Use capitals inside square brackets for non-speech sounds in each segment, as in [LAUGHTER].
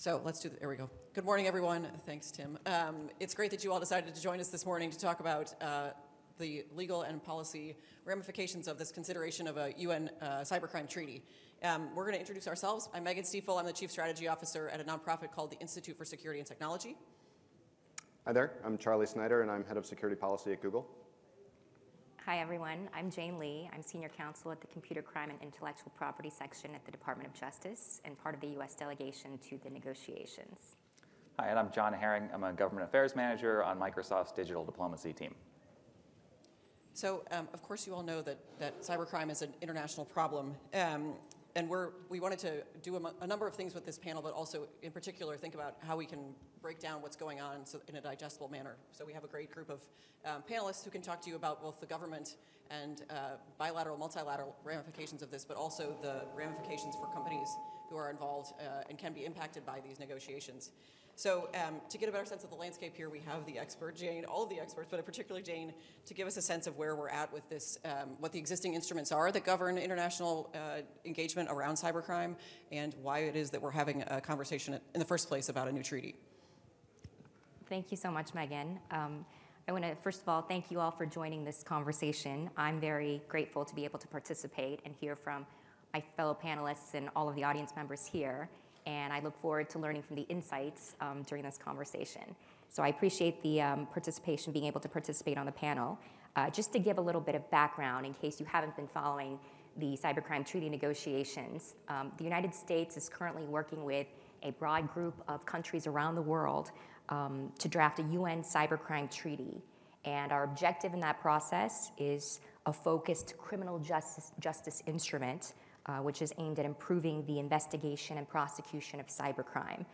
So let's do, the, there we go. Good morning, everyone. Thanks, Tim. Um, it's great that you all decided to join us this morning to talk about uh, the legal and policy ramifications of this consideration of a UN uh, cybercrime treaty. Um, we're going to introduce ourselves. I'm Megan Stifel. I'm the Chief Strategy Officer at a nonprofit called the Institute for Security and Technology. Hi there, I'm Charley Snyder, and I'm Head of Security Policy at Google. Hi, everyone. I'm Jane Lee. I'm Senior Counsel at the Computer Crime and Intellectual Property Section at the Department of Justice and part of the U.S. delegation to the negotiations. Hi, and I'm John Hering. I'm a Government Affairs Manager on Microsoft's Digital Diplomacy team. So, um, of course, you all know that, that cybercrime is an international problem. Um, and we're, we wanted to do a, a, number of things with this panel, but also in particular think about how we can break down what's going on so, in a digestible manner. So we have a great group of um, panelists who can talk to you about both the government and uh, bilateral, multilateral ramifications of this, but also the ramifications for companies who are involved uh, and can be impacted by these negotiations. So um, to get a better sense of the landscape here, we have the expert, Jane, all of the experts, but particularly Jane, to give us a sense of where we're at with this, um, what the existing instruments are that govern international uh, engagement around cybercrime, and why it is that we're having a conversation in the first place about a new treaty. Thank you so much, Megan. Um, I want to, first of all, thank you all for joining this conversation. I'm very grateful to be able to participate and hear from my fellow panelists and all of the audience members here and I look forward to learning from the insights um, during this conversation. So I appreciate the um, participation, being able to participate on the panel. Uh, just to give a little bit of background in case you haven't been following the cybercrime treaty negotiations, um, the United States is currently working with a broad group of countries around the world um, to draft a UN cybercrime treaty. And our objective in that process is a focused criminal justice, justice instrument uh, which is aimed at improving the investigation and prosecution of cybercrime.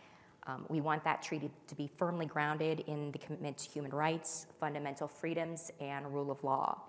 Um, we want that treaty to be firmly grounded in the commitment to human rights, fundamental freedoms, and rule of law.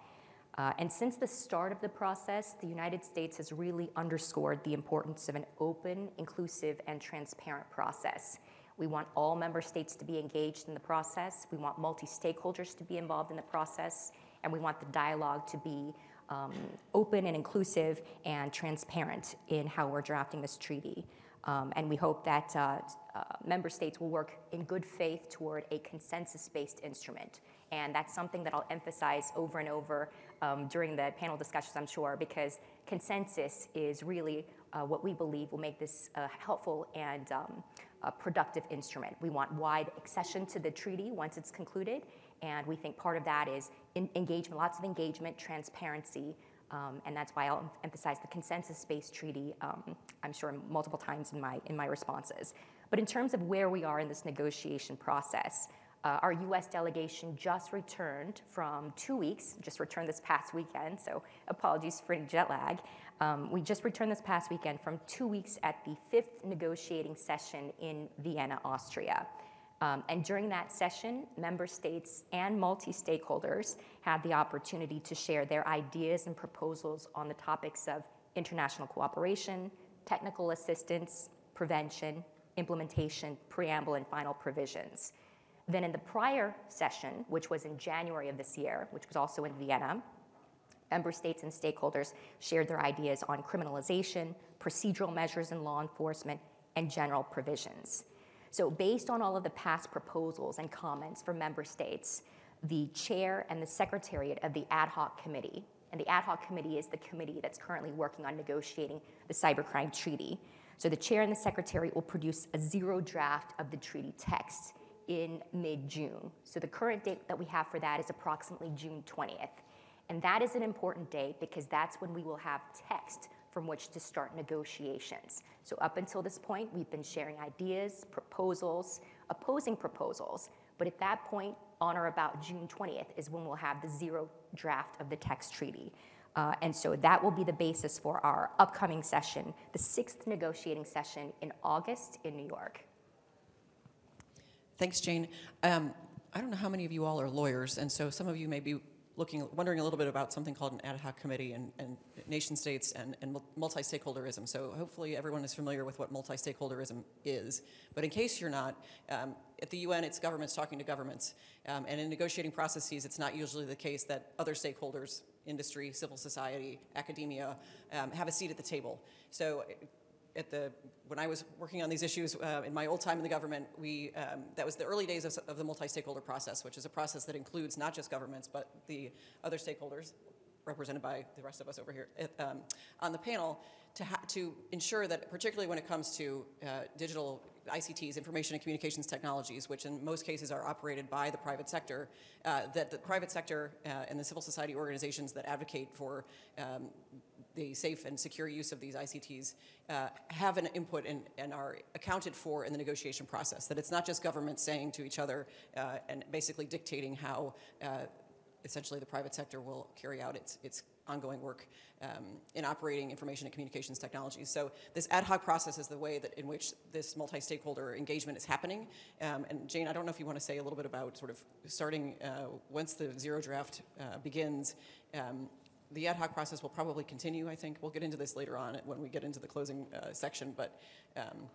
Uh, and since the start of the process, the United States has really underscored the importance of an open, inclusive, and transparent process. We want all member states to be engaged in the process. We want multi stakeholders to be involved in the process. And we want the dialogue to be um, open and inclusive and transparent in how we're drafting this treaty. Um, and we hope that uh, uh, member states will work in good faith toward a consensus based instrument. And that's something that I'll emphasize over and over um, during the panel discussions, I'm sure, because consensus is really uh, what we believe will make this a helpful and um, a productive instrument. We want wide accession to the treaty once it's concluded, and we think part of that is engagement, lots of engagement, transparency, um, and that's why I'll emphasize the consensus-based treaty, um, I'm sure multiple times in my, in my responses. But in terms of where we are in this negotiation process, uh, our US delegation just returned from two weeks, just returned this past weekend, so apologies for jet lag. Um, we just returned this past weekend from two weeks at the fifth negotiating session in Vienna, Austria. Um, and during that session, member states and multi stakeholders had the opportunity to share their ideas and proposals on the topics of international cooperation, technical assistance, prevention, implementation, preamble, and final provisions. Then, in the prior session, which was in January of this year, which was also in Vienna, member states and stakeholders shared their ideas on criminalization, procedural measures in law enforcement, and general provisions. So, based on all of the past proposals and comments from member states, the chair and the secretariat of the ad hoc committee, and the ad hoc committee is the committee that's currently working on negotiating the cybercrime treaty. So, the chair and the secretary will produce a zero draft of the treaty text in mid June. So, the current date that we have for that is approximately June 20th. And that is an important date because that's when we will have text from which to start negotiations. So, up until this point, we've been sharing ideas, proposals, opposing proposals, but at that point, on or about June 20th, is when we'll have the zero draft of the text treaty. Uh, and so that will be the basis for our upcoming session, the sixth negotiating session in August in New York. Thanks, Jane. Um, I don't know how many of you all are lawyers, and so some of you may be looking, wondering a little bit about something called an ad hoc committee and, and nation states and, and multi-stakeholderism. So hopefully everyone is familiar with what multi-stakeholderism is. But in case you're not, um, at the UN, it's governments talking to governments. Um, and in negotiating processes, it's not usually the case that other stakeholders, industry, civil society, academia, um, have a seat at the table. So at the when I was working on these issues uh, in my old time in the government, we um, that was the early days of, of the multi-stakeholder process, which is a process that includes not just governments but the other stakeholders, represented by the rest of us over here at, um, on the panel, to to ensure that, particularly when it comes to uh, digital ICTs, information and communications technologies, which in most cases are operated by the private sector, uh, that the private sector uh, and the civil society organizations that advocate for um, the safe and secure use of these ICTs uh, have an input and, and are accounted for in the negotiation process. That it's not just governments saying to each other uh, and basically dictating how uh, essentially the private sector will carry out its, its ongoing work um, in operating information and communications technologies. So this ad hoc process is the way that in which this multi-stakeholder engagement is happening. Um, and Jane, I don't know if you want to say a little bit about sort of starting uh, once the zero draft uh, begins. Um, the ad hoc process will probably continue, I think. We'll get into this later on when we get into the closing uh, section, but, um,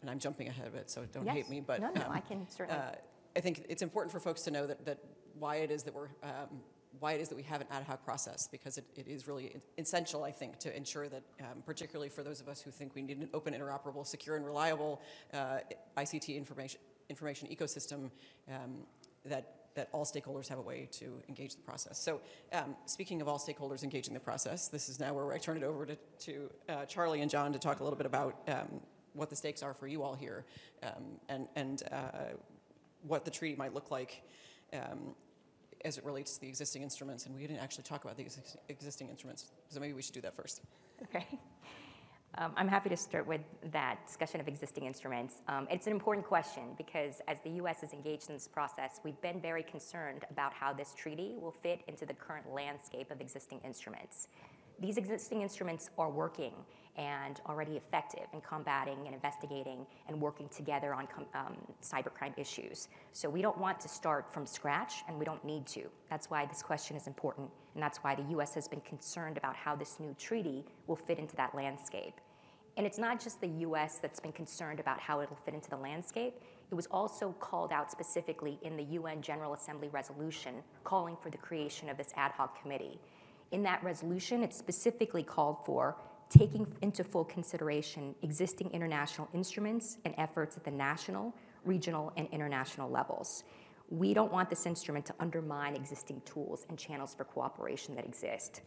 and I'm jumping ahead of it, so don't hate me, but. No, no, um, I can certainly- uh, I think it's important for folks to know that, that why it is that we're, um, why it is that we have an ad hoc process, because it, it is really essential, I think, to ensure that, um, particularly for those of us who think we need an open, interoperable, secure, and reliable uh, ICT information, information ecosystem, um, that, that all stakeholders have a way to engage the process. So um, speaking of all stakeholders engaging the process, this is now where I turn it over to, to uh, Charley and John to talk a little bit about um, what the stakes are for you all here um, and, and uh, what the treaty might look like um, as it relates to the existing instruments. And we didn't actually talk about the exis- existing instruments, so maybe we should do that first. Okay. Um, I'm happy to start with that discussion of existing instruments. Um, it's an important question because as the U.S. is engaged in this process, we've been very concerned about how this treaty will fit into the current landscape of existing instruments. These existing instruments are working and already effective in combating and investigating and working together on um, cybercrime issues. So we don't want to start from scratch, and we don't need to. That's why this question is important, and that's why the U.S. has been concerned about how this new treaty will fit into that landscape. And it's not just the US that's been concerned about how it'll fit into the landscape. It was also called out specifically in the UN General Assembly resolution calling for the creation of this ad hoc committee. In that resolution, it specifically called for taking into full consideration existing international instruments and efforts at the national, regional, and international levels. We don't want this instrument to undermine existing tools and channels for cooperation that exist.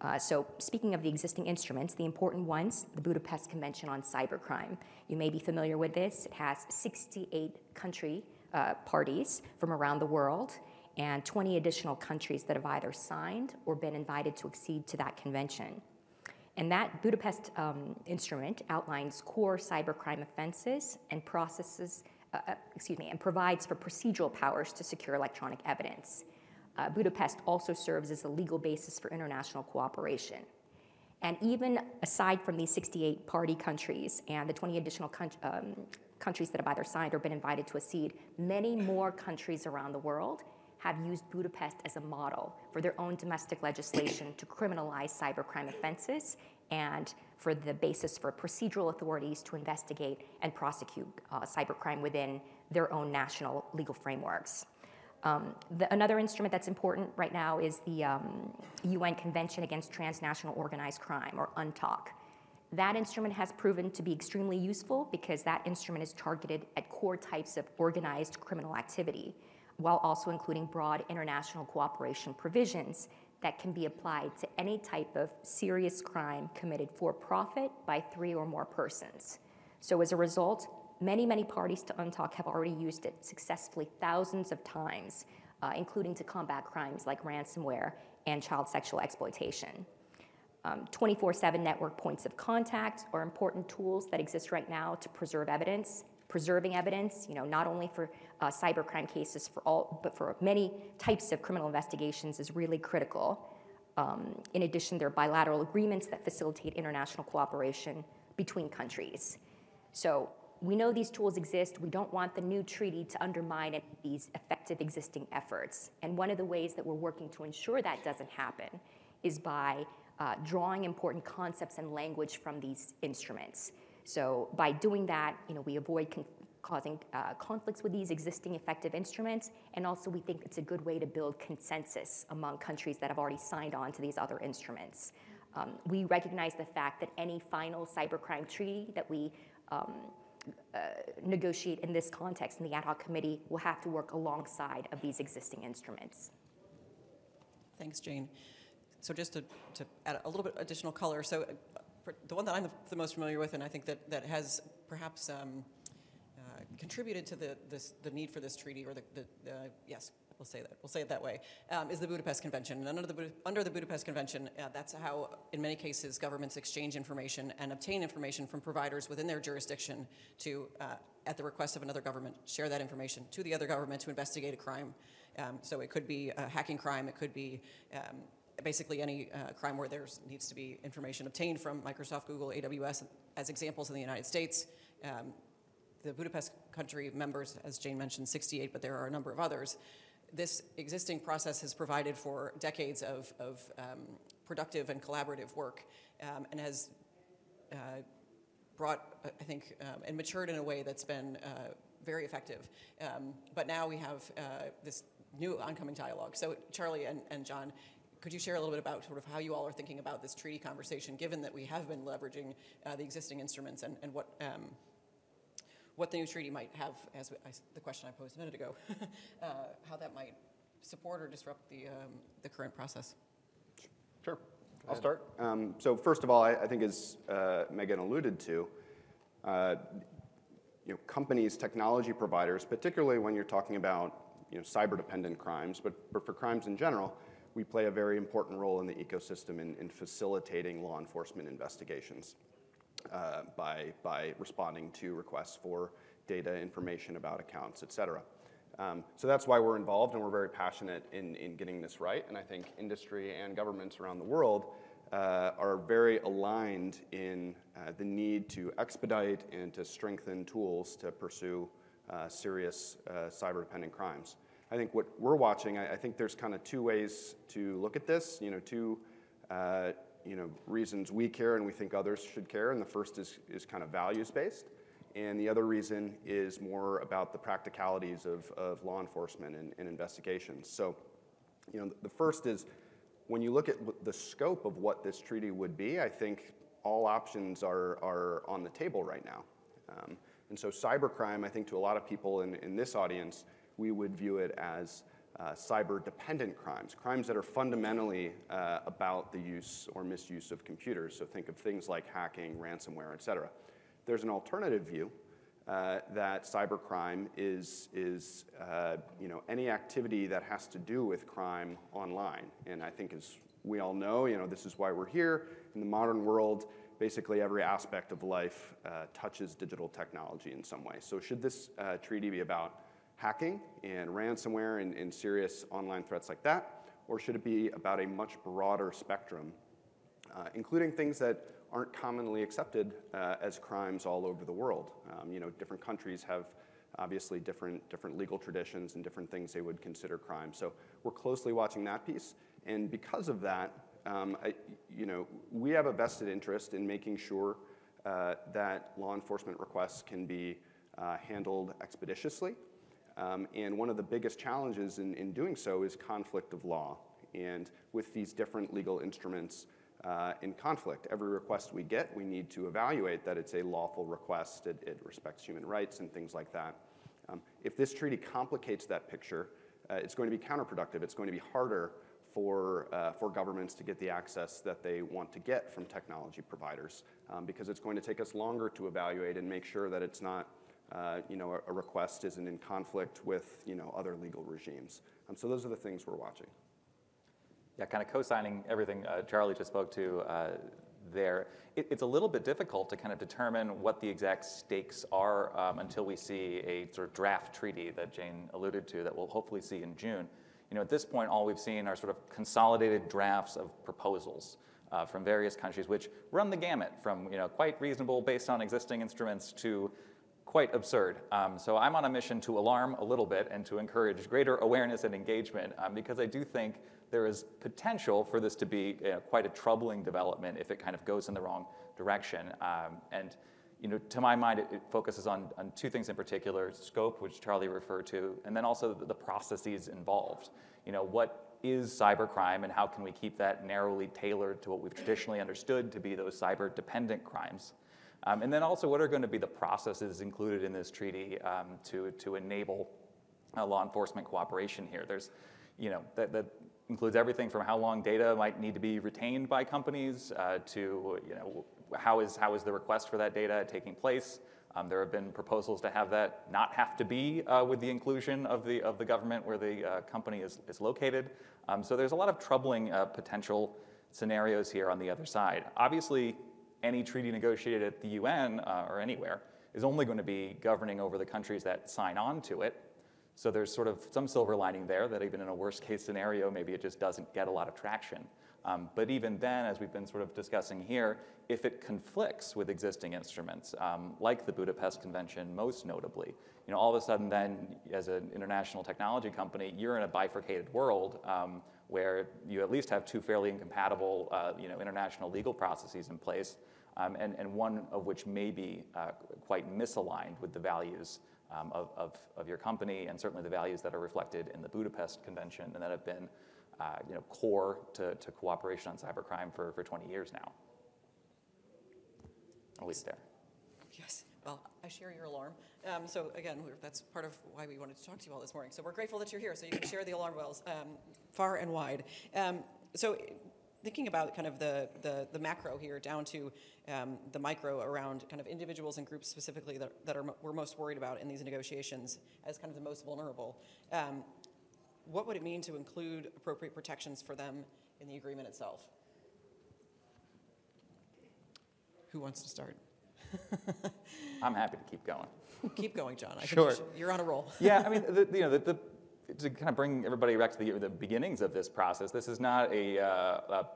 Uh, so, speaking of the existing instruments, the important ones, the Budapest Convention on Cybercrime. You may be familiar with this. It has 68 country uh, parties from around the world and 20 additional countries that have either signed or been invited to accede to that convention. And that Budapest um, instrument outlines core cybercrime offenses and processes, uh, uh, excuse me, and provides for procedural powers to secure electronic evidence. Uh, Budapest also serves as a legal basis for international cooperation. And even aside from these 68 party countries and the 20 additional coun- um, countries that have either signed or been invited to accede, many more countries around the world have used Budapest as a model for their own domestic legislation to criminalize cybercrime offenses and for the basis for procedural authorities to investigate and prosecute uh, cybercrime within their own national legal frameworks. Um, the, another instrument that's important right now is the um, UN Convention Against Transnational Organized Crime, or UNTOC. That instrument has proven to be extremely useful because that instrument is targeted at core types of organized criminal activity, while also including broad international cooperation provisions that can be applied to any type of serious crime committed for profit by three or more persons. So, as a result, many, many parties to UNTOC have already used it successfully thousands of times, uh, including to combat crimes like ransomware and child sexual exploitation. 24 7 network points of contact are important tools that exist right now to preserve evidence. Preserving evidence, you know, not only for uh, cybercrime cases, for all, but for many types of criminal investigations, is really critical. Um, in addition, there are bilateral agreements that facilitate international cooperation between countries. So we know these tools exist. We don't want the new treaty to undermine these effective existing efforts. And one of the ways that we're working to ensure that doesn't happen is by uh, drawing important concepts and language from these instruments. So by doing that, you know, we avoid con- causing uh, conflicts with these existing effective instruments, and also we think it's a good way to build consensus among countries that have already signed on to these other instruments. Um, we recognize the fact that any final cybercrime treaty that we um, uh, negotiate in this context in the ad hoc committee will have to work alongside of these existing instruments. Thanks, Jane. So just to, to add a little bit additional color, so the one that I'm the, most familiar with, and I think that, that has perhaps um, uh, contributed to the, this, the need for this treaty, or the, the uh, yes, we'll say that, we'll say it that way, um, is the Budapest Convention. And under the, under the Budapest Convention, uh, that's how, in many cases, governments exchange information and obtain information from providers within their jurisdiction to, uh, at the request of another government, share that information to the other government to investigate a crime. Um, so it could be a hacking crime, it could be um, basically any uh, crime where there needs to be information obtained from Microsoft, Google, AWS as examples in the United States. Um, the Budapest country members, as Jane mentioned, 68, but there are a number of others. This existing process has provided for decades of, of um, productive and collaborative work um, and has uh, brought, I think, um, and matured in a way that's been uh, very effective. Um, but now we have uh, this new oncoming dialogue. So, Charley and, and John, could you share a little bit about sort of how you all are thinking about this treaty conversation, given that we have been leveraging uh, the existing instruments and, and what, um, what the new treaty might have, as I, the question I posed a minute ago, [LAUGHS] uh, how that might support or disrupt the, um, the current process? Sure, I'll start. Um, so first of all, I, I think as uh, Megan alluded to, uh, you know, companies, technology providers, particularly when you're talking about you know, cyber-dependent crimes, but, but for crimes in general, we play a very important role in the ecosystem in, in facilitating law enforcement investigations uh, by, by responding to requests for data, information about accounts, et cetera. Um, so that's why we're involved and we're very passionate in, in getting this right. And I think industry and governments around the world uh, are very aligned in uh, the need to expedite and to strengthen tools to pursue uh, serious uh, cyber dependent crimes. I think what we're watching, I, I think there's kind of two ways to look at this, you know, two uh, you know, reasons we care and we think others should care. And the first is, is kind of values based. And the other reason is more about the practicalities of, of law enforcement and, and investigations. So, you know, the first is when you look at the scope of what this treaty would be, I think all options are, are on the table right now. Um, and so cybercrime, I think to a lot of people in, in this audience, we would view it as uh, cyber dependent crimes, crimes that are fundamentally uh, about the use or misuse of computers. So think of things like hacking, ransomware, et cetera. There's an alternative view uh, that cybercrime is, is uh, you know, any activity that has to do with crime online. And I think as we all know, you know, this is why we're here. In the modern world, basically every aspect of life uh, touches digital technology in some way. So should this uh, treaty be about hacking and ransomware and, and serious online threats like that? Or should it be about a much broader spectrum, uh, including things that aren't commonly accepted uh, as crimes all over the world? Um, you know, different countries have obviously different, different legal traditions and different things they would consider crimes. So we're closely watching that piece. And because of that, um, I, you know, we have a vested interest in making sure uh, that law enforcement requests can be uh, handled expeditiously um, and one of the biggest challenges in, in doing so is conflict of law. And with these different legal instruments uh, in conflict, every request we get, we need to evaluate that it's a lawful request, it, it respects human rights and things like that. Um, if this treaty complicates that picture, uh, it's going to be counterproductive. It's going to be harder for, uh, for governments to get the access that they want to get from technology providers um, because it's going to take us longer to evaluate and make sure that it's not you know, a, a, request isn't in conflict with, you know, other legal regimes. Um, so those are the things we're watching. Yeah, kind of co-signing everything uh, Charley just spoke to uh, there. It, it's a little bit difficult to kind of determine what the exact stakes are um, until we see a sort of draft treaty that Jane alluded to that we'll hopefully see in June. You know, at this point, all we've seen are sort of consolidated drafts of proposals. Uh, from various countries, which run the gamut from you know quite reasonable based on existing instruments to quite absurd. Um, so I'm on a mission to alarm a little bit and to encourage greater awareness and engagement um, because I do think there is potential for this to be you know, quite a troubling development if it kind of goes in the wrong direction. Um, and you know, to my mind, it, it, focuses on, on two things in particular, scope, which Charley referred to, and then also the, the processes involved. You know, what is cybercrime and how can we keep that narrowly tailored to what we've traditionally understood to be those cyber dependent crimes. Um, and then also, what are going to be the processes included in this treaty um, to, to enable uh, law enforcement cooperation here? There's, you know, that, that includes everything from how long data might need to be retained by companies uh, to, you know, how is, how is the request for that data taking place? Um, there have been proposals to have that not have to be uh, with the inclusion of the, of the government where the uh, company is, is located. Um, so there's a lot of troubling uh, potential scenarios here on the other side. Obviously, any treaty negotiated at the UN uh, or anywhere is only going to be governing over the countries that sign on to it. So there's sort of some silver lining there that even in a worst case scenario, maybe it just doesn't get a lot of traction. Um, but even then, as we've been sort of discussing here, if it conflicts with existing instruments, um, like the Budapest Convention, most notably, you know, all of a sudden, then, as an international technology company, you're in a bifurcated world um, where you at least have two fairly incompatible, uh, you know, international legal processes in place, um, and, and one of which may be uh, quite misaligned with the values um, of, of, of your company, and certainly the values that are reflected in the Budapest Convention and that have been uh, you know, core to, to cooperation on cybercrime for, for 20 years now. At least there. Yes, well, I share your alarm. Um, so again, that's part of why we wanted to talk to you all this morning. So we're grateful that you're here, so you can share the alarm bells um, far and wide. Um, so thinking about kind of the, the, the macro here down to um, the micro around kind of individuals and groups specifically that, that are, we're most worried about in these negotiations as kind of the most vulnerable. Um, what would it mean to include appropriate protections for them in the agreement itself? Who wants to start? I'm happy to keep going. Keep going, John. I Sure. think you are on a roll. yeah, I [LAUGHS] mean, the, you know, the, the, to kind of bring everybody back to the, the beginnings of this process, this is not a, uh, a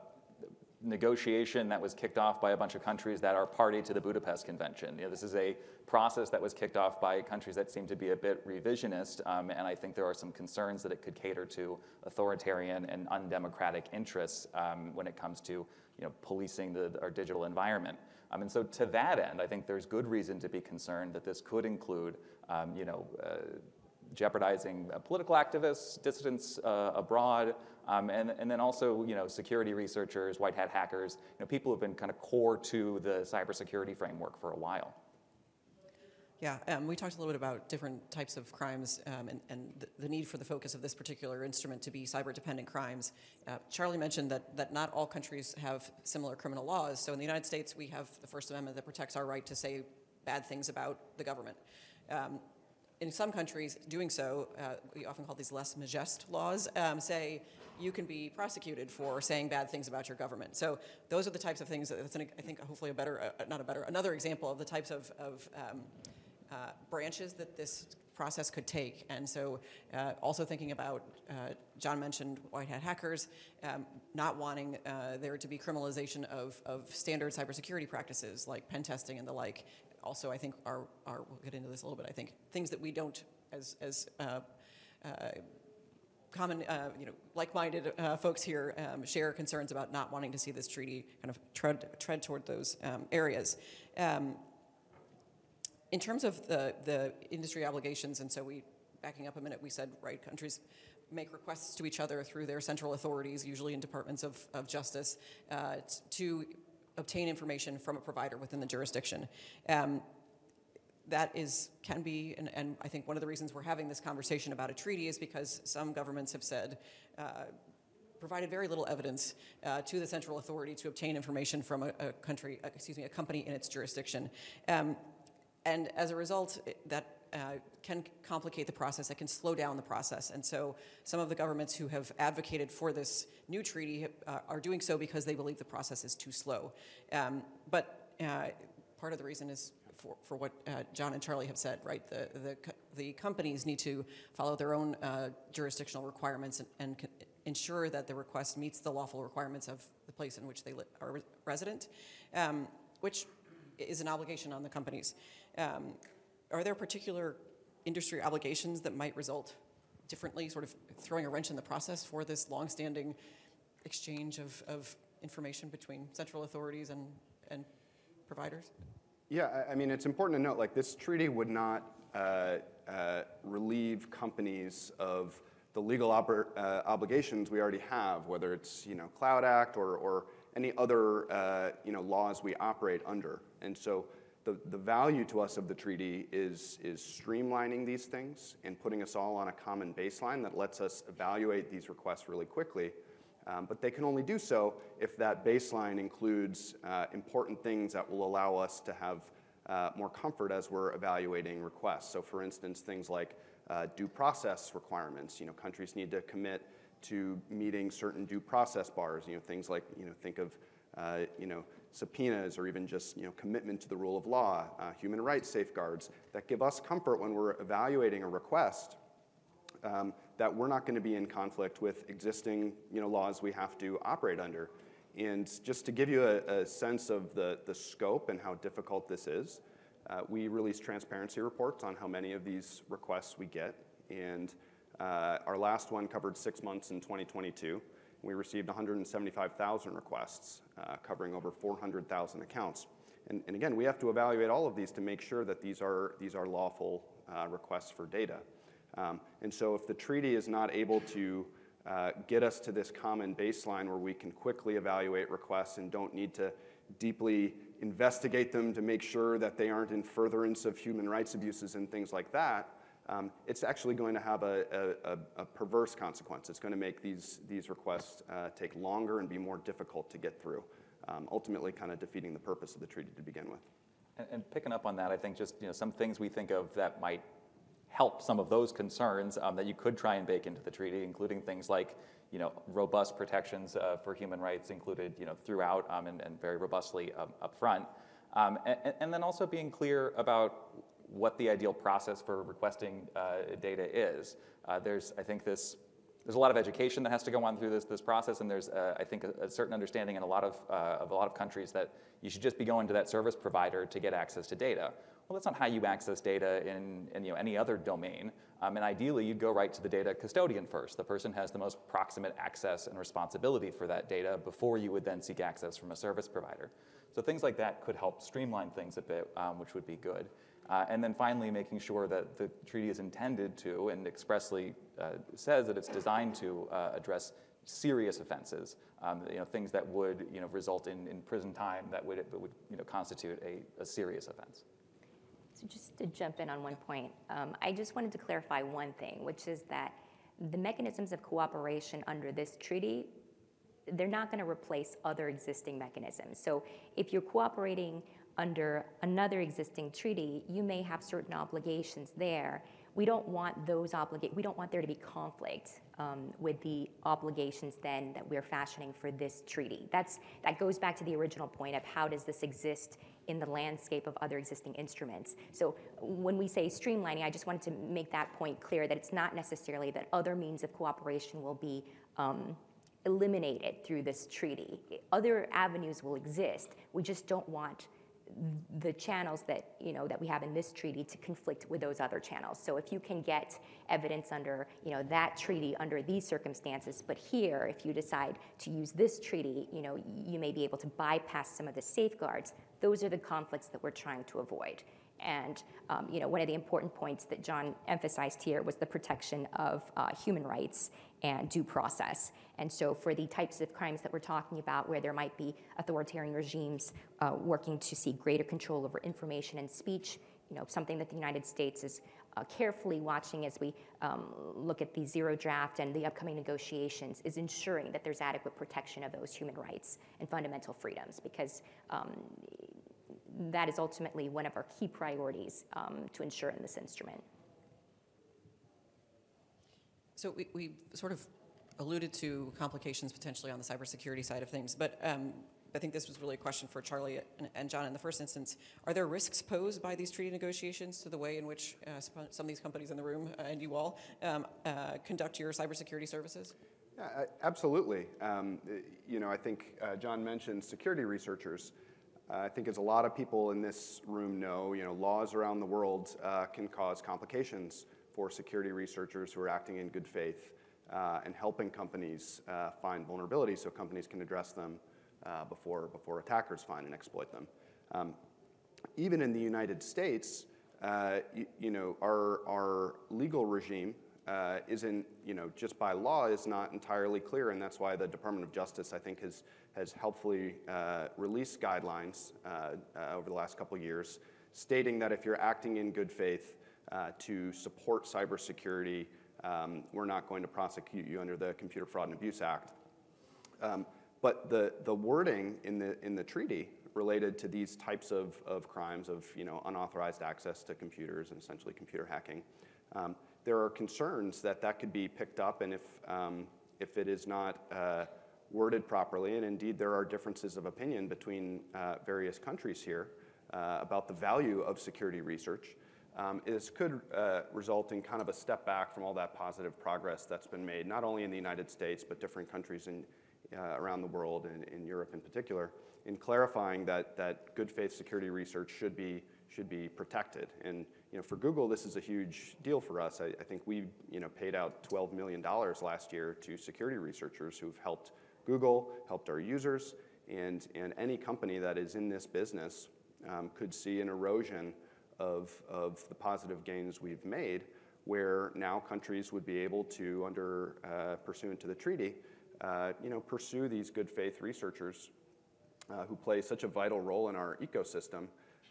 negotiation that was kicked off by a bunch of countries that are party to the Budapest Convention. You know, this is a process that was kicked off by countries that seem to be a bit revisionist, um, and I think there are some concerns that it could cater to authoritarian and undemocratic interests um, when it comes to you know, policing the, our digital environment. Um, and so to that end, I think there's good reason to be concerned that this could include um, you know, uh, jeopardizing uh, political activists, dissidents uh, abroad, um, and, and then also you know, security researchers, white hat hackers, you know, people who have been kind of core to the cybersecurity framework for a while. Yeah, um, we talked a little bit about different types of crimes um, and, and the, the, need for the focus of this particular instrument to be cyber-dependent crimes. Uh, Charley mentioned that, that not all countries have similar criminal laws. So in the United States, we have the First Amendment that protects our right to say bad things about the government. Um, in some countries, doing so, uh, we often call these lèse majesté laws, um, say you can be prosecuted for saying bad things about your government. So those are the types of things that's, an, I think, hopefully a better, uh, not a better, another example of the types of, of um, uh, branches that this process could take. And so uh, also thinking about, uh, John mentioned white hat hackers, um, not wanting uh, there to be criminalization of, of standard cybersecurity practices like pen testing and the like. Also, I think are, are we'll get into this a little bit, I think, things that we don't, as, as uh, uh, common, uh, you know, like-minded uh, folks here um, share concerns about not wanting to see this treaty kind of tread, tread toward those um, areas. Um, in terms of the, the industry obligations, and so we, backing up a minute, we said, right, countries make requests to each other through their central authorities, usually in departments of, of justice, uh, to obtain information from a provider within the jurisdiction. Um, that is can be, and, and, I think one of the reasons we're having this conversation about a treaty is because some governments have said, uh, provided very little evidence uh, to the central authority to obtain information from a, a country, uh, excuse me, a company in its jurisdiction. Um, and as a result, that uh, can complicate the process, it can slow down the process. And so some of the governments who have advocated for this new treaty uh, are doing so because they believe the process is too slow. Um, but uh, part of the reason is for, for what uh, John and Charley have said, right? The, the, the companies need to follow their own uh, jurisdictional requirements and, and ensure that the request meets the lawful requirements of the place in which they are resident, um, which is an obligation on the companies. Um, are there particular industry obligations that might result differently, sort of throwing a wrench in the process for this longstanding exchange of, of information between central authorities and, and providers? Yeah, I mean, it's important to note, like, this treaty would not uh, uh, relieve companies of the legal uh, obligations we already have, whether it's you know Cloud Act or, or any other uh, you know laws we operate under. And so the, value to us of the treaty is, is streamlining these things and putting us all on a common baseline that lets us evaluate these requests really quickly. Um, but they can only do so if that baseline includes uh, important things that will allow us to have uh, more comfort as we're evaluating requests. So, for instance, things like uh, due process requirements. You know, countries need to commit to meeting certain due process bars. You know, things like you know, think of you know, subpoenas or even just you know, commitment to the rule of law, uh, human rights safeguards that give us comfort when we're evaluating a request um, that we're not going to be in conflict with existing you know, laws we have to operate under. And just to give you a, a sense of the, the scope and how difficult this is, uh, we release transparency reports on how many of these requests we get. And uh, our last one covered six months in 2022. We received 175,000 requests, covering over 400,000 accounts. And, and, again, we have to evaluate all of these to make sure that these are, these are lawful uh, requests for data. Um, and so if the treaty is not able to uh, get us to this common baseline where we can quickly evaluate requests and don't need to deeply investigate them to make sure that they aren't in furtherance of human rights abuses and things like that, um, it's actually going to have a, a, a, perverse consequence. It's going to make these, these requests uh, take longer and be more difficult to get through, um, ultimately kind of defeating the purpose of the treaty to begin with. And, and, picking up on that, I think just you know, some things we think of that might help some of those concerns um, that you could try and bake into the treaty, including things like you know, robust protections uh, for human rights included you know, throughout um, and, and, very robustly um, up front. Um, and, and, then also being clear about what the ideal process for requesting uh, data is. Uh, there's, I think, this there's a lot of education that has to go on through this, this process, and there's, uh, I think, a, a, certain understanding in a lot of, uh, of a lot of countries that you should just be going to that service provider to get access to data. Well, that's not how you access data in, in you know, any other domain. Um, and ideally, you'd go right to the data custodian first. The person has the most proximate access and responsibility for that data before you would then seek access from a service provider. So things like that could help streamline things a bit, um, which would be good. Uh, and then finally, making sure that the treaty is intended to and expressly uh, says that it's designed to uh, address serious offenses, um, you know, things that would you know, result in, in prison time that would, would you know, constitute a, a serious offense. So just to jump in on one point, um, I just wanted to clarify one thing, which is that the mechanisms of cooperation under this treaty, they're not going to replace other existing mechanisms. So if you're cooperating under another existing treaty, you may have certain obligations there. We don't want those obligate. We don't want there to be conflict um, with the obligations then that we're fashioning for this treaty. That's that goes back to the original point of how does this exist in the landscape of other existing instruments. So when we say streamlining, I just wanted to make that point clear that it's not necessarily that other means of cooperation will be um, eliminated through this treaty. Other avenues will exist. We just don't want the channels that you know that we have in this treaty to conflict with those other channels. So if you can get evidence under you know that treaty under these circumstances, but here if you decide to use this treaty, you know you may be able to bypass some of the safeguards. Those are the conflicts that we're trying to avoid. And um, you know, one of the important points that John emphasized here was the protection of uh, human rights and due process. And so, for the types of crimes that we're talking about, where there might be authoritarian regimes uh, working to see greater control over information and speech, you know, something that the United States is uh, carefully watching as we um, look at the zero draft and the upcoming negotiations is ensuring that there's adequate protection of those human rights and fundamental freedoms because um, that is ultimately one of our key priorities um, to ensure in this instrument. So we, we sort of alluded to complications potentially on the cybersecurity side of things, but um, I think this was really a question for Charley and, and, John in the first instance. Are there risks posed by these treaty negotiations to the way in which uh, some of these companies in the room uh, and you all um, uh, conduct your cybersecurity services? Yeah, absolutely. Um, you know, I think uh, John mentioned security researchers. Uh, I think as a lot of people in this room know, you know, laws around the world uh, can cause complications for security researchers who are acting in good faith uh, and helping companies uh, find vulnerabilities so companies can address them uh, before, before attackers find and exploit them. Um, even in the United States, uh, you, you, know, our, our legal regime uh, isn't, you know, just by law is not entirely clear, and that's why the Department of Justice, I think, has, has helpfully uh, released guidelines over the last couple years stating that if you're acting in good faith uh, to support cybersecurity, um, we're not going to prosecute you under the Computer Fraud and Abuse Act. Um, but the, the wording in the, in the treaty related to these types of, of crimes of you know, unauthorized access to computers and essentially computer hacking, um, there are concerns that that could be picked up and if, um, if it is not uh, worded properly, and indeed there are differences of opinion between uh, various countries here uh, about the value of security research, this could uh, result in kind of a step back from all that positive progress that's been made, not only in the United States, but different countries uh, around the world and in Europe in particular, in clarifying that, that good faith security research should be, should be protected. And you know, for Google, this is a huge deal for us. I, think we you know, paid out $12 million last year to security researchers who've helped Google, helped our users, and, and any company that is in this business um, could see an erosion of, of the positive gains we've made, where now countries would be able to, under uh, pursuant to the treaty, uh, you know, pursue these good faith researchers uh, who play such a vital role in our ecosystem,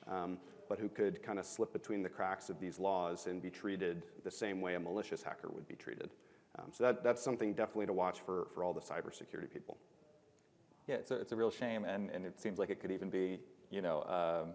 um, but who could kind of slip between the cracks of these laws and be treated the same way a malicious hacker would be treated. Um, so that, that's something definitely to watch for, for all the cybersecurity people. Yeah, it's a, it's a real shame, and, and it seems like it could even be, you know, um,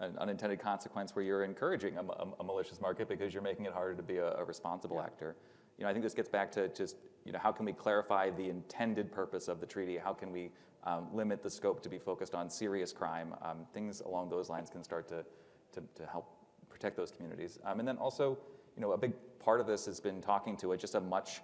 an unintended consequence where you're encouraging a, a, a, malicious market because you're making it harder to be a, a responsible yeah. actor. You know, I think this gets back to just, you know, how can we clarify the intended purpose of the treaty? How can we um, limit the scope to be focused on serious crime? Um, things along those lines can start to, to, to help protect those communities. Um, and then also, you know, a big part of this has been talking to a, just a much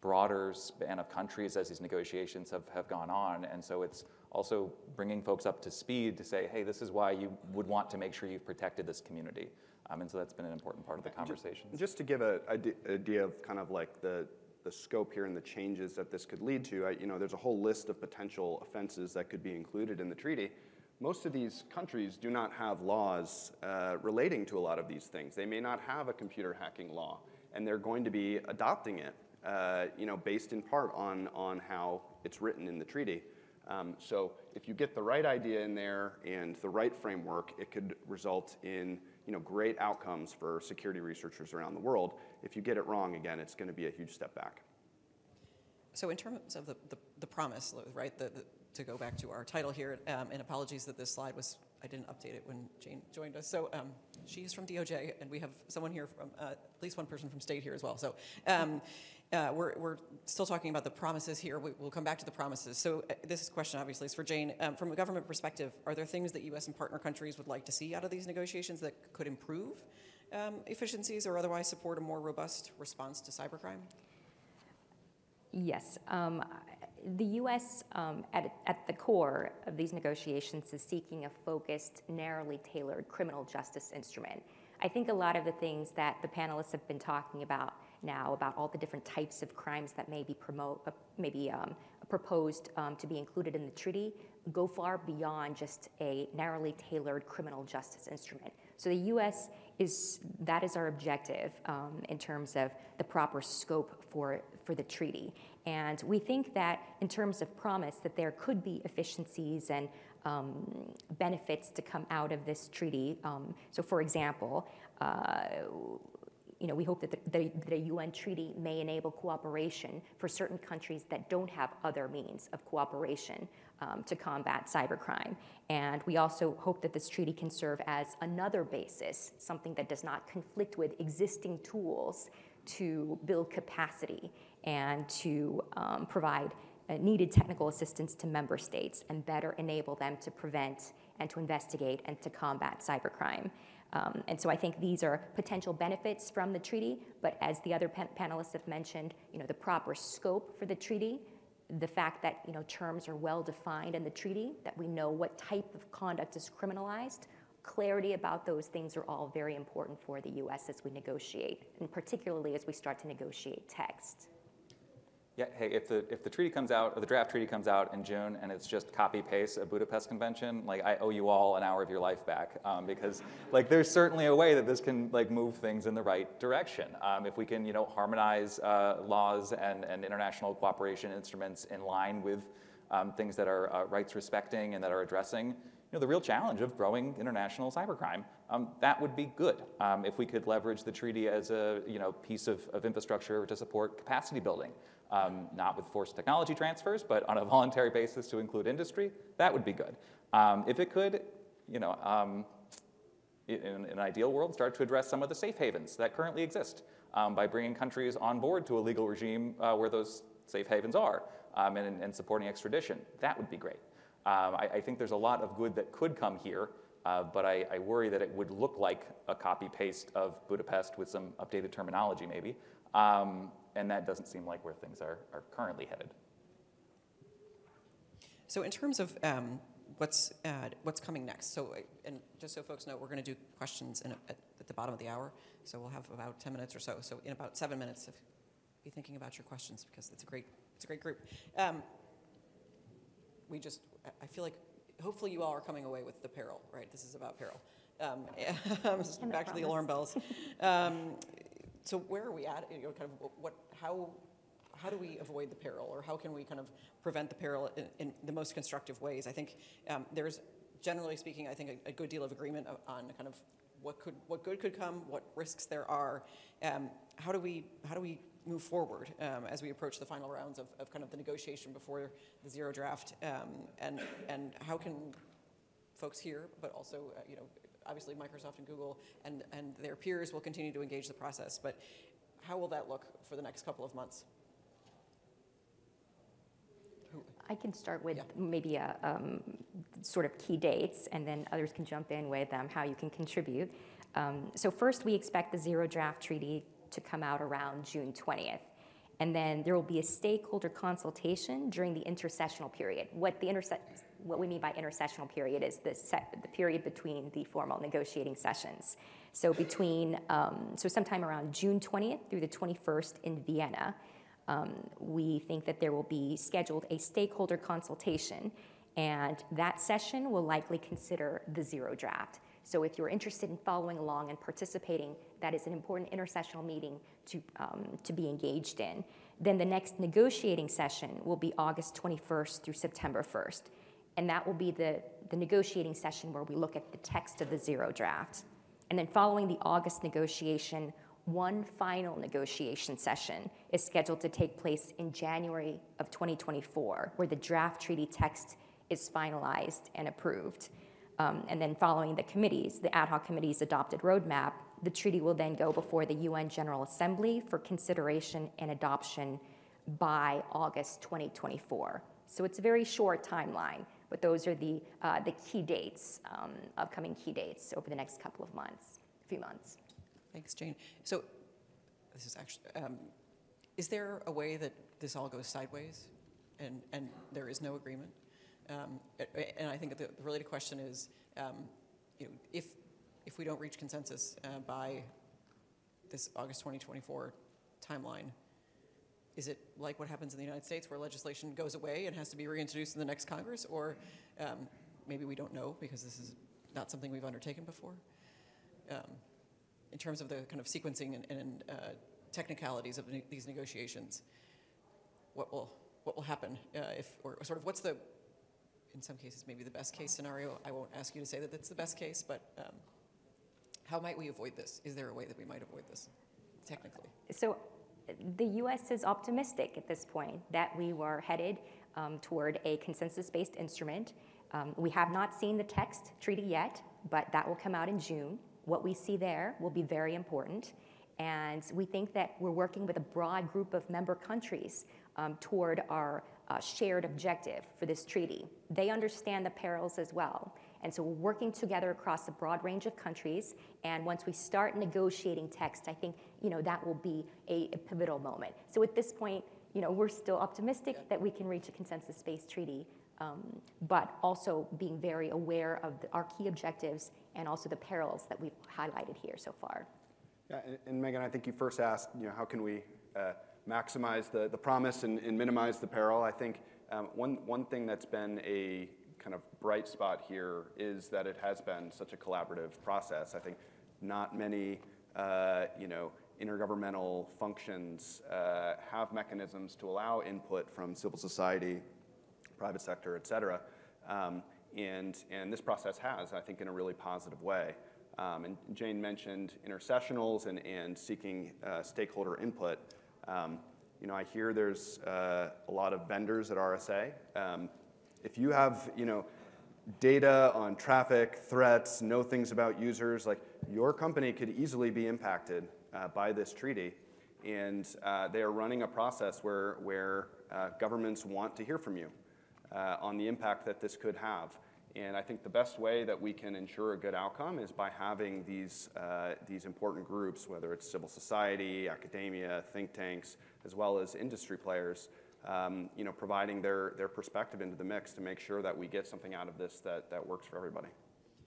broader span of countries as these negotiations have, have gone on. And so it's also bringing folks up to speed to say, hey, this is why you would want to make sure you've protected this community. Um, and so that's been an important part of the conversation. Just, to give an idea of kind of like the, the scope here and the changes that this could lead to, I, you know, there's a whole list of potential offenses that could be included in the treaty. Most of these countries do not have laws uh, relating to a lot of these things. They may not have a computer hacking law, and they're going to be adopting it, uh, you know, based in part on, on how it's written in the treaty. Um, so if you get the right idea in there and the right framework, it could result in you know, great outcomes for security researchers around the world. If you get it wrong, again, it's going to be a huge step back. So in terms of the, the, the promise, right, the, the, to go back to our title here, um, and apologies that this slide was, I didn't update it when Jane joined us. So um, she's from DOJ, and we have someone here from, uh, at least one person from state here as well. So um, uh, we're, we're still talking about the promises here. We, will come back to the promises. So uh, this question obviously is for Jane. Um, from a government perspective, are there things that U.S. and partner countries would like to see out of these negotiations that could improve um, efficiencies or otherwise support a more robust response to cybercrime? Yes. Um, the U.S., um, at, at the core of these negotiations, is seeking a focused, narrowly tailored criminal justice instrument. I think a lot of the things that the panelists have been talking about now about all the different types of crimes that may be promote, uh, maybe um, proposed um, to be included in the treaty go far beyond just a narrowly tailored criminal justice instrument. So the U.S. is that is our objective um, in terms of the proper scope for for the treaty, and we think that in terms of promise that there could be efficiencies and um, benefits to come out of this treaty. Um, so, for example, uh, you know, we hope that the, the, the, UN treaty may enable cooperation for certain countries that don't have other means of cooperation um, to combat cybercrime. And we also hope that this treaty can serve as another basis, something that does not conflict with existing tools to build capacity and to um, provide uh, needed technical assistance to member states and better enable them to prevent and to investigate and to combat cybercrime. Um, and so I think these are potential benefits from the treaty, but as the other pan panelists have mentioned, you know, the proper scope for the treaty, the fact that, you know, terms are well defined in the treaty, that we know what type of conduct is criminalized, clarity about those things are all very important for the U.S. as we negotiate, and particularly as we start to negotiate text. Yeah, hey, if the, if the treaty comes out, or the draft treaty comes out in June and it's just copy paste a Budapest Convention, like I owe you all an hour of your life back um, because like there's certainly a way that this can like move things in the right direction. Um, if we can, you know, harmonize uh, laws and, and international cooperation instruments in line with um, things that are uh, rights respecting and that are addressing you know, the real challenge of growing international cybercrime. Um, that would be good um, if we could leverage the treaty as a you know, piece of, of infrastructure to support capacity building um, not with forced technology transfers, but on a voluntary basis to include industry, that would be good. Um, if it could, you know, um, in, in, an ideal world, start to address some of the safe havens that currently exist um, by bringing countries on board to a legal regime uh, where those safe havens are um, and, and, supporting extradition, that would be great. Um, I, I, think there's a lot of good that could come here, uh, but I, I, worry that it would look like a copy paste of Budapest with some updated terminology, maybe. Um, and that doesn't seem like where things are, are currently headed. So in terms of um, what's, uh, what's coming next, so, uh, and just so folks know, we're going to do questions a, at, at, the bottom of the hour, so we'll have about 10 minutes or so. So in about seven minutes, if, be thinking about your questions because it's a great, it's a great group. Um, we just, I feel like hopefully you all are coming away with the peril, right? This is about peril. Um, [LAUGHS] back to the alarm bells. Um, so where are we at? You know, kind of what, how, how do we avoid the peril, or how can we kind of prevent the peril in, in the most constructive ways? I think um, there's, generally speaking, I think a, a, good deal of agreement on kind of what could, what good could come, what risks there are. Um, how do we, how do we move forward um, as we approach the final rounds of, of, kind of the negotiation before the zero draft, um, and and how can folks here, but also uh, you know obviously Microsoft and Google and, and their peers will continue to engage the process, but how will that look for the next couple of months? I can start with yeah. maybe a um, sort of key dates, and then others can jump in with um, how you can contribute. Um, so first, we expect the zero draft treaty to come out around June 20th. And then there will be a stakeholder consultation during the intersessional period. What the interse- what we mean by intersessional period is the, set, the period between the formal negotiating sessions. So between, um, so sometime around June 20th through the 21st in Vienna, um, we think that there will be scheduled a stakeholder consultation, and that session will likely consider the zero draft. So if you're interested in following along and participating, that is an important intersessional meeting to, um, to be engaged in. Then the next negotiating session will be August 21st through September 1st and that will be the, the negotiating session where we look at the text of the zero draft. And then following the August negotiation, one final negotiation session is scheduled to take place in January of 2024, where the draft treaty text is finalized and approved. Um, and then following the committees, the ad hoc committee's adopted roadmap, the treaty will then go before the UN General Assembly for consideration and adoption by August 2024. So it's a very short timeline but those are the, uh, the key dates, um, upcoming key dates over the next couple of months, few months. Thanks, Jane. So this is actually, um, is there a way that this all goes sideways and, and there is no agreement? Um, and I think the, related question is, um, you know, if, if we don't reach consensus uh, by this August 2024 timeline, is it like what happens in the United States where legislation goes away and has to be reintroduced in the next Congress? Or um, maybe we don't know because this is not something we've undertaken before? Um, in terms of the kind of sequencing and, and uh, technicalities of ne these negotiations, what will, what will happen uh, if, or sort of what's the, in some cases, maybe the best case scenario? I won't ask you to say that it's the best case, but um, how might we avoid this? Is there a way that we might avoid this technically? So the US is optimistic at this point that we were headed um, toward a consensus based instrument. Um, we have not seen the text treaty yet, but that will come out in June. What we see there will be very important. And we think that we're working with a broad group of member countries um, toward our uh, shared objective for this treaty. They understand the perils as well. And so we're working together across a broad range of countries. And once we start negotiating text, I think you know that will be a, a pivotal moment. So at this point, you know, we're still optimistic yeah. that we can reach a consensus-based treaty, um, but also being very aware of the, our key objectives and also the perils that we've highlighted here so far. Yeah, and- and Megan, I think you first asked, you know, how can we uh, maximize the, the promise and, and minimize the peril? I think um, one, one thing that's been a kind of bright spot here is that it has been such a collaborative process. I think not many, uh, you know, intergovernmental functions uh, have mechanisms to allow input from civil society, private sector, et cetera. Um, and, and this process has, I think, in a really positive way. Um, and Jane mentioned intersessionals and, and seeking uh, stakeholder input. Um, you know, I hear there's uh, a lot of vendors at RSA. Um, if you have, you know, data on traffic, threats, know things about users, like your company could easily be impacted uh, by this treaty. And uh, they are running a process where, where uh, governments want to hear from you uh, on the impact that this could have. And I think the best way that we can ensure a good outcome is by having these, uh, these important groups, whether it's civil society, academia, think tanks, as well as industry players, um, you know, providing their, their perspective into the mix to make sure that we get something out of this that, that works for everybody.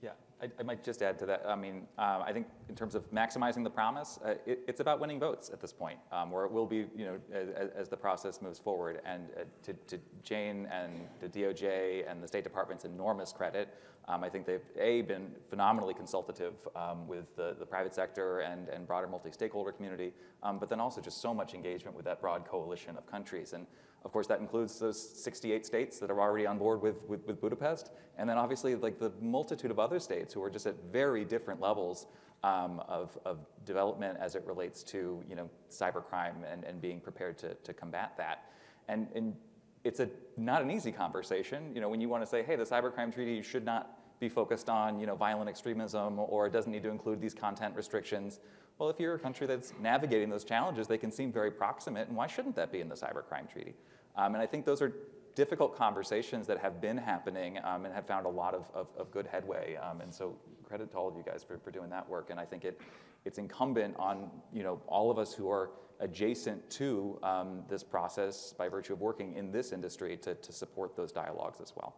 Yeah, I, I might just add to that. I mean, um, I think in terms of maximizing the promise, uh, it, it's about winning votes at this point, um, where it will be, you know, as, as the process moves forward. And uh, to, to Jane and the DOJ and the State Department's enormous credit, um, I think they've a been phenomenally consultative um, with the, the private sector and, and broader multi-stakeholder community, um, but then also just so much engagement with that broad coalition of countries. And of course, that includes those 68 states that are already on board with, with, with, Budapest, and then obviously like the multitude of other states who are just at very different levels um, of, of development as it relates to you know cybercrime and, and being prepared to, to combat that. And, and it's a, not an easy conversation. You know, when you want to say, hey, the cybercrime treaty should not be focused on you know violent extremism or it doesn't need to include these content restrictions. Well, if you're a country that's navigating those challenges, they can seem very proximate, and why shouldn't that be in the cybercrime treaty? Um, and I think those are difficult conversations that have been happening um, and have found a lot of, of, of good headway. Um, and so credit to all of you guys for, for doing that work. And I think it, it's incumbent on you know, all of us who are adjacent to um, this process by virtue of working in this industry to, to support those dialogues as well.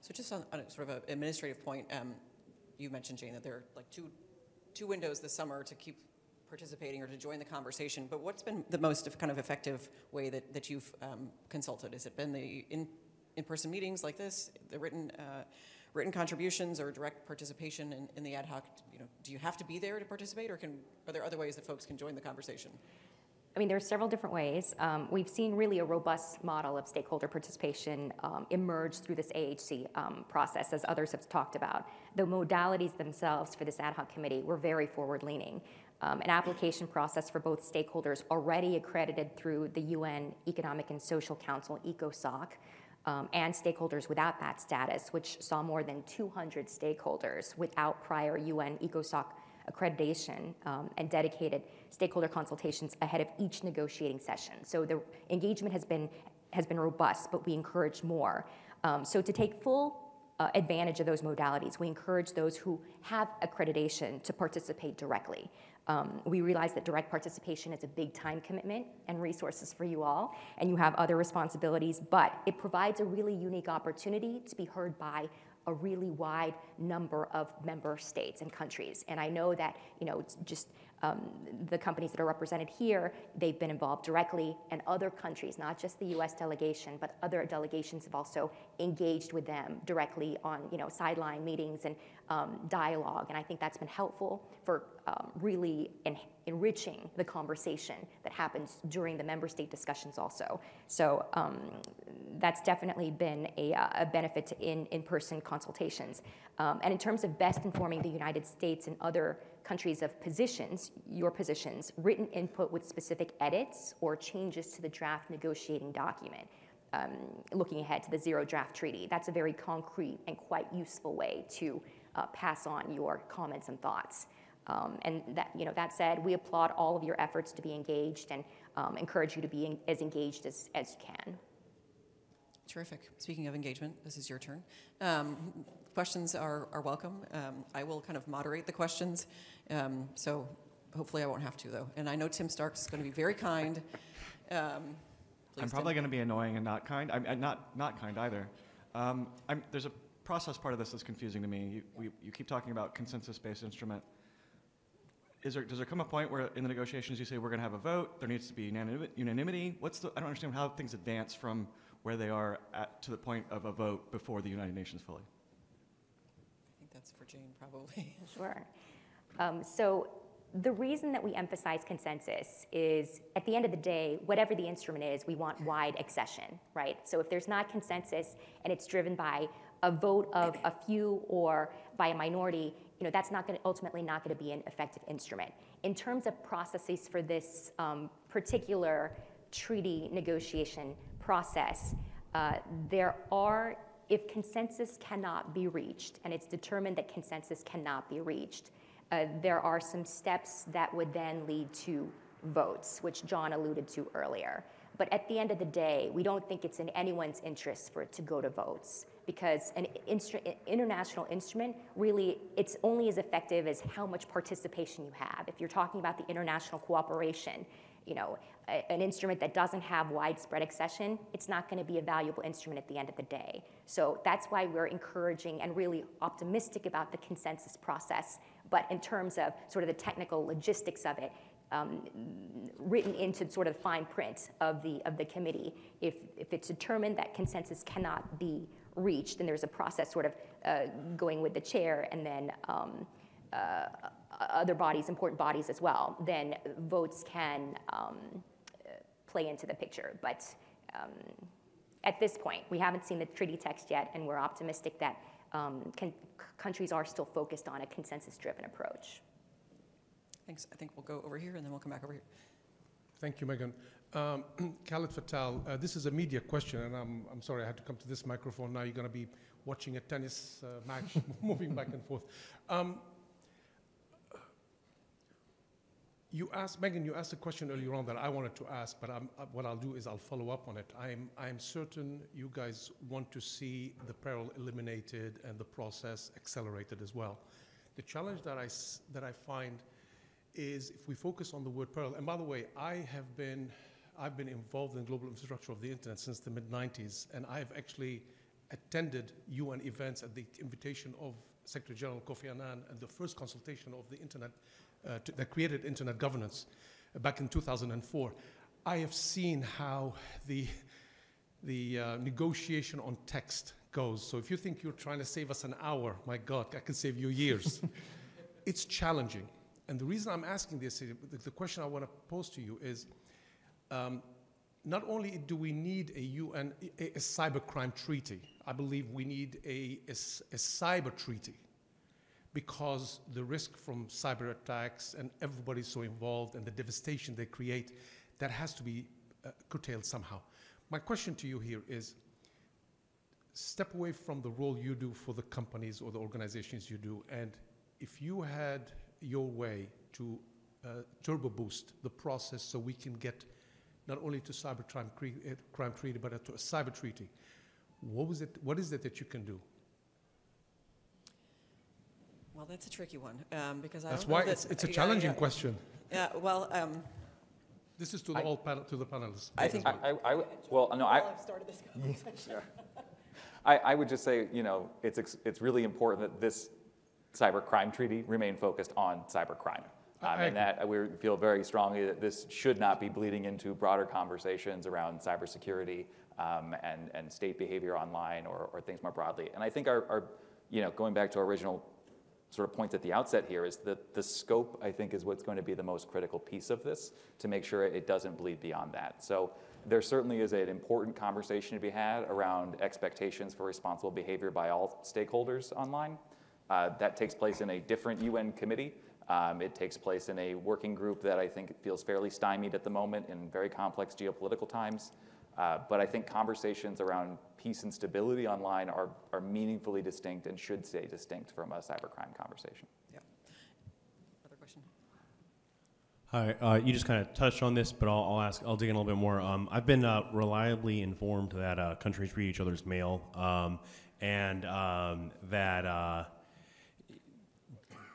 So just on, on sort of an administrative point, um, you mentioned, Jane, that there are like two, two windows this summer to keep participating or to join the conversation, but what's been the most kind of effective way that, that you've um, consulted? Has it been the in, in-person meetings like this, the written, uh, written contributions or direct participation in, in the ad hoc? You know, do you have to be there to participate or can, are there other ways that folks can join the conversation? I mean, there are several different ways. Um, we've seen really a robust model of stakeholder participation um, emerge through this AHC um, process, as others have talked about. The modalities themselves for this ad hoc committee were very forward leaning um, an application process for both stakeholders already accredited through the UN Economic and Social Council, ECOSOC, um, and stakeholders without that status, which saw more than 200 stakeholders without prior UN ECOSOC accreditation um, and dedicated stakeholder consultations ahead of each negotiating session. So the engagement has been, has been robust, but we encourage more. Um, so to take full uh, advantage of those modalities. We encourage those who have accreditation to participate directly. Um, we realize that direct participation is a big time commitment and resources for you all, and you have other responsibilities, but it provides a really unique opportunity to be heard by a really wide number of member states and countries. And I know that, you know, it's just um, the companies that are represented here, they've been involved directly, and other countries, not just the U.S. delegation, but other delegations have also engaged with them directly on, you know, sideline meetings and um, dialogue. And I think that's been helpful for um, really en- enriching the conversation that happens during the member state discussions also. So um, that's definitely been a, uh, a benefit to in, in-person consultations. Um, and in terms of best informing the United States and other countries of positions, your positions, written input with specific edits or changes to the draft negotiating document. Um, looking ahead to the zero draft treaty. That's a very concrete and quite useful way to uh, pass on your comments and thoughts. Um, and that, you know, that said, we applaud all of your efforts to be engaged and um, encourage you to be as engaged as, as you can. Terrific. Speaking of engagement, this is your turn. Um, questions are, are welcome. Um, I will kind of moderate the questions, um, so hopefully I won't have to, though. And I know Tim Stark's going to be very kind. [LAUGHS] Um, I'm probably going to be annoying and not kind. I'm, I'm not not kind either. Um, I'm, there's a process part of this that's confusing to me. You, we, you keep talking about consensus-based instrument. is there, does there come a point where in the negotiations you say we're going to have a vote, there needs to be unanimity? What's the, I don't understand how things advance from where they are at, to the point of a vote before the United Nations fully. I think that's for Jane, probably. [LAUGHS] Sure. Um, so the reason that we emphasize consensus is at the end of the day, whatever the instrument is, we want wide accession, right? So if there's not consensus and it's driven by a vote of a few or by a minority, you know, that's not going to ultimately not going to be an effective instrument. In terms of processes for this um, particular treaty negotiation process, uh, there are if consensus cannot be reached, and it's determined that consensus cannot be reached, uh, there are some steps that would then lead to votes, which John alluded to earlier. But at the end of the day, we don't think it's in anyone's interest for it to go to votes because an instru- international instrument really it's only as effective as how much participation you have. If you're talking about the international cooperation, you know, a- an instrument that doesn't have widespread accession, it's not going to be a valuable instrument at the end of the day. So that's why we're encouraging and really optimistic about the consensus process. But in terms of sort of the technical logistics of it, um, written into sort of the fine print of the of the committee, if if it's determined that consensus cannot be reached, then there's a process sort of uh, going with the chair and then. Um, uh, other bodies, important bodies as well, then votes can um, uh, play into the picture. But um, at this point, we haven't seen the treaty text yet, and we're optimistic that um, con- countries are still focused on a consensus driven approach. Thanks. I think we'll go over here and then we'll come back over here. Thank you, Megan. Um, [CLEARS THROAT] Khaled Fattal, uh, this is a media question, and I'm, I'm sorry I had to come to this microphone. Now you're going to be watching a tennis uh, match [LAUGHS] moving back and forth. Um, you asked, Megan, you asked a question earlier on that I wanted to ask, but I'm, uh, what I'll do is I'll follow up on it. I'm, I'm certain you guys want to see the peril eliminated and the process accelerated as well. The challenge that I, that I find is if we focus on the word peril, and by the way, I have been, I've been involved in global infrastructure of the internet since the mid 90s, and I've actually attended UN events at the invitation of Secretary General Kofi Annan and the first consultation of the internet uh, to, that created internet governance uh, back in 2004. I have seen how the, the uh, negotiation on text goes. So if you think you're trying to save us an hour, my God, I can save you years. [LAUGHS] it's challenging. And the reason I'm asking this, is- the, the question I want to pose to you is, um, not only do we need a UN, a, a cybercrime treaty, I believe we need a a cyber treaty because the risk from cyber attacks and everybody's so involved and the devastation they create, that has to be uh, curtailed somehow. My question to you here is, step away from the role you do for the companies or the organizations you do, and if you had your way to uh, turbo boost the process so we can get not only to cyber crime, uh, crime treaty, but to a cyber treaty, what, was it, what is it that you can do? Well, that's a tricky one um, because I That's don't know why that- it's, it's a yeah, challenging yeah. question. Yeah, well, um, This is to the I- all panel, to the panelists. I think. I, I, I- well, no, I, I've started this conversation. I, I would just say, you know, it's, ex- it's really important that this cyber crime treaty remain focused on cyber crime. Um, and that we feel very strongly that this should not be bleeding into broader conversations around cybersecurity um, and, and state behavior online or, or things more broadly. And I think our, our, you know, going back to our original sort of points at the outset here is that the scope, I think, is what's going to be the most critical piece of this to make sure it doesn't bleed beyond that. So there certainly is an important conversation to be had around expectations for responsible behavior by all stakeholders online. Uh, that takes place in a different UN committee. Um, it takes place in a working group that I think feels fairly stymied at the moment in very complex geopolitical times. Uh, but I think conversations around peace and stability online are, are meaningfully distinct and should stay distinct from a cybercrime conversation. Yeah. Other question? Hi, uh, you just kind of touched on this, but I'll, I'll ask. I'll dig in a little bit more. Um, I've been uh, reliably informed that uh, countries read each other's mail, um, and um, that uh,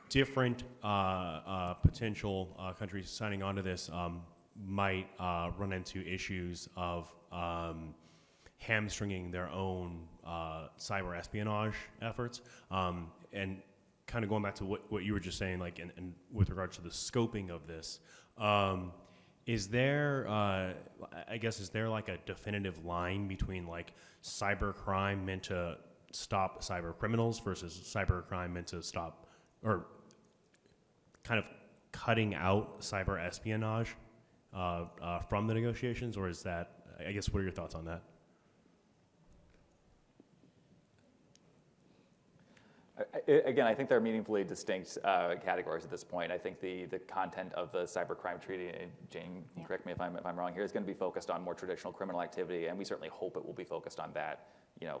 different uh, uh, potential uh, countries signing on to this um, might uh, run into issues of um, hamstringing their own uh, cyber espionage efforts. Um, and kind of going back to what, what you were just saying, like, and, and with regards to the scoping of this, um, is there, uh, I guess, is there like a definitive line between like cybercrime meant to stop cyber criminals versus cybercrime meant to stop, or kind of cutting out cyber espionage uh, uh, from the negotiations, or is that, I guess, what are your thoughts on that? I- I- Again, I think they're meaningfully distinct uh, categories at this point. I think the, the content of the cybercrime treaty, and Jane, Yeah. correct me if I'm, if I'm wrong here, is going to be focused on more traditional criminal activity, and we certainly hope it will be focused on that. You know,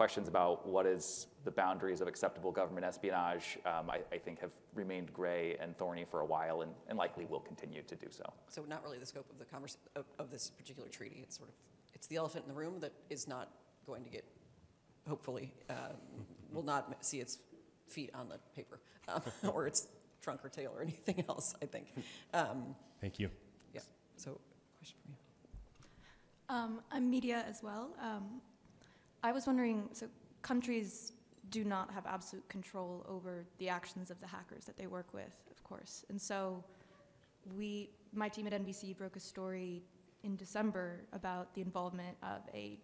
questions about what is the boundaries of acceptable government espionage, um, I, I think have remained gray and thorny for a while, and, and likely will continue to do so. So not really the scope of the convers, of, of this particular treaty. It's sort of, it's the elephant in the room that is not going to get, hopefully, um, will not see its feet on the paper, um, [LAUGHS] or its trunk or tail or anything else, I think. Um, Thank you. yeah, so, question for you. Um, I'm media as well. Um, I was wondering, so countries do not have absolute control over the actions of the hackers that they work with, of course. And so we, my team at NBC broke a story in December about the involvement of a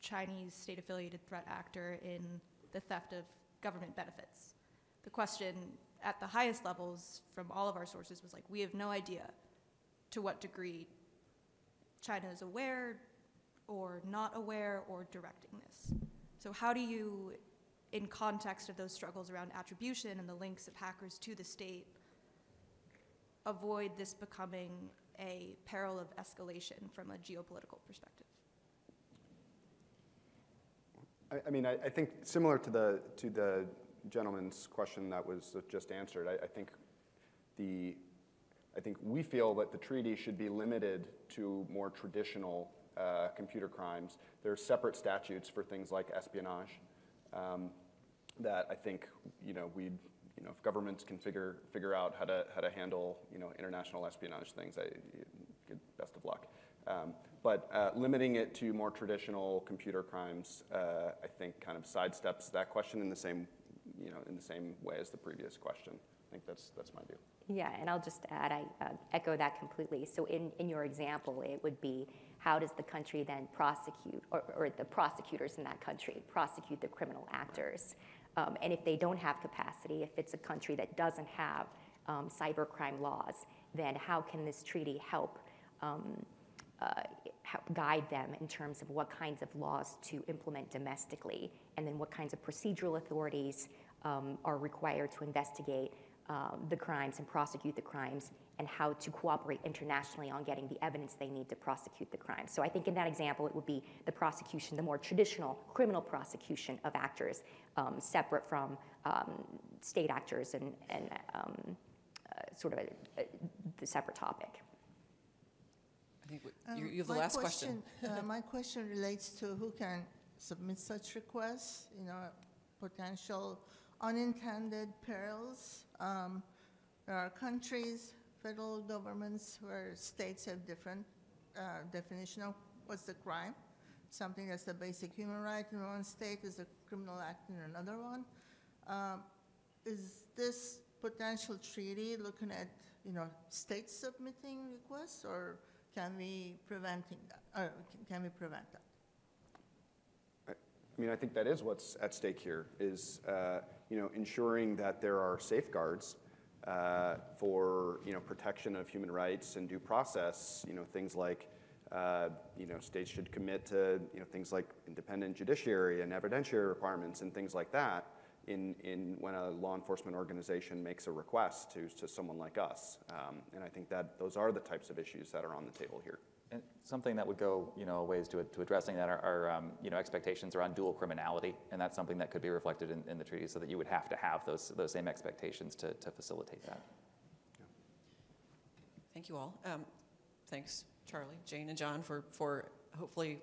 Chinese state-affiliated threat actor in the theft of government benefits. The question at the highest levels from all of our sources was like, we have no idea to what degree China is aware or not aware or directing this. So how do you, in context of those struggles around attribution and the links of hackers to the state, avoid this becoming a peril of escalation from a geopolitical perspective? I, I mean, I, I think similar to the, to the gentleman's question that was just answered, I, I think the, I think we feel that the treaty should be limited to more traditional uh, computer crimes. There are separate statutes for things like espionage um, that I think, you know, we, you know, if governments can figure, figure out how to, how to handle, you know, international espionage things, I, good, best of luck. Um, but uh, limiting it to more traditional computer crimes, uh, I think, kind of sidesteps that question in the same, you know, in the same way as the previous question. I think that's that's my view. Yeah, and I'll just add, I uh, echo that completely. So in, in your example, it would be how does the country then prosecute, or, or the prosecutors in that country prosecute the criminal actors? Um, and if they don't have capacity, if it's a country that doesn't have um, cybercrime laws, then how can this treaty help um, uh, guide them in terms of what kinds of laws to implement domestically, and then what kinds of procedural authorities um, are required to investigate um, the crimes and prosecute the crimes, and how to cooperate internationally on getting the evidence they need to prosecute the crime. So I think in that example, it would be the prosecution, the more traditional criminal prosecution of actors, um, separate from um, state actors and, and um, uh, sort of a, a, the separate topic. I think Um, you, you have the my last question. uh, [LAUGHS] my question relates to who can submit such requests, you know, potential unintended perils. Um, there are countries, federal governments, where states have different uh, definition of what's the crime. Something that's a basic human right in one state is a criminal act in another one. Um, is this potential treaty looking at, you know, states submitting requests, or can we preventing that, or can we prevent that? I mean, I think that is what's at stake here, is, uh, you know, ensuring that there are safeguards uh, for, you know, protection of human rights and due process, you know, things like, uh, you know, states should commit to, you know, things like independent judiciary and evidentiary requirements and things like that in, in when a law enforcement organization makes a request to, to someone like us. Um, and I think that those are the types of issues that are on the table here. And something that would go, you know, ways to, to addressing that are, are um, you know, expectations around dual criminality, and that's something that could be reflected in, in the treaty, so that you would have to have those, those same expectations to, to facilitate that. Thank you all. Um, thanks, Charley, Jane, and John, for, for hopefully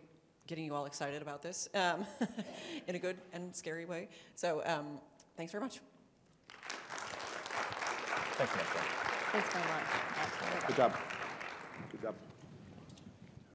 getting you all excited about this um, [LAUGHS] in a good and scary way. So um, thanks very much. Thanks so much. Thanks very much. Good job. Good job.